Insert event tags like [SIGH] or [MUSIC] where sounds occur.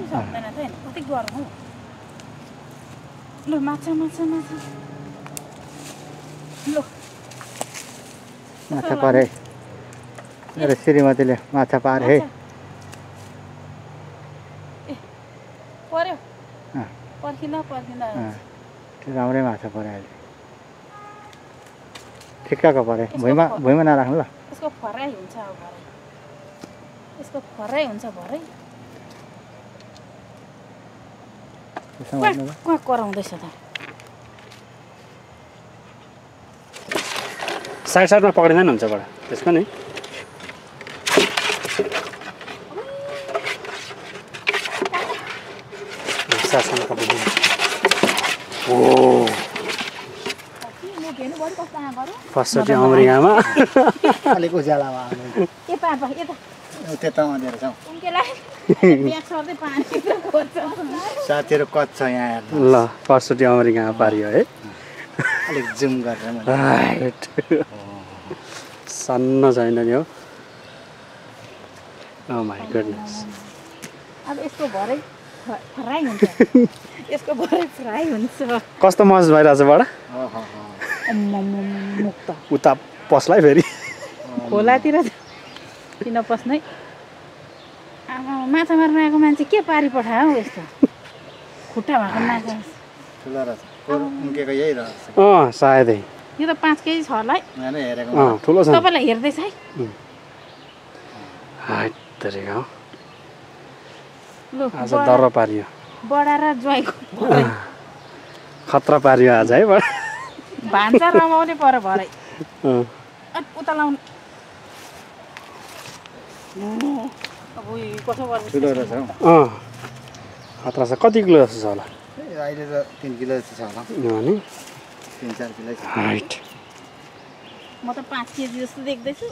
नि सक्दैन त होइन कति गरौँ हौ ल माछा माछा माछा ल माछा परे मेरो श्रीमतीले माछा पारे है। ए पर्यो। पर्खिँदा पर्खिँदा राम्रै माछा पऱ्यो अहिले ठिक्कको पऱ्यो भुइँमा भुइँमा नराख्नु ल यसको फराइ हुन्छ अब भरे यसको फराइ हुन्छ भरे क्वाक कराउँदैछ त साइड साइडमा पक्रिँदा नि हुन्छ बडा त्यसको नि साइडसँग पक्रिँदैन फर्स्टचोटि अमेरिकामा त्यतामा दिएर छौँ। साथीहरू कति छ यहाँ ल फर्स्टचोटि अमेरिकामा पारियो है। अलिक जुम गरेर सन्न छैन नि हो। ओ माई गुडनेस अब यसको भरै फ्राई हुन्छ। यसको भरै फ्राई हुन्छ। कस्तो महसुस भइरहेछ बडा। उता पस्ला है फेरि। खोलातिर किन पस्नै? आमा माछा मार्न आएको मान्छे के पारी पठायो हौ यस्तो? खुट्टा भएको माछा। अँ सायदै। यो त पाँच केजी छ होला है। ठुलो छ। तपाईँलाई हेर्दैछ है। दर्रो पारियो। बडा र ज्वाइँको [LAUGHS] खतरा पारियो आज है बडा भान्सा रमाउने पर भरै। उता लाउनु। ओ, अब उयो कसो ठुलो गर्दैछ रहेछ हौ। अँ। खतरा छ कति किलो जस्तो छ होला? ए, अहिले त तिन किलो जस्तो छ होला। यो नि तिन चार किलो छ हाइट म त पाँच केजी जस्तो देख्दैछु।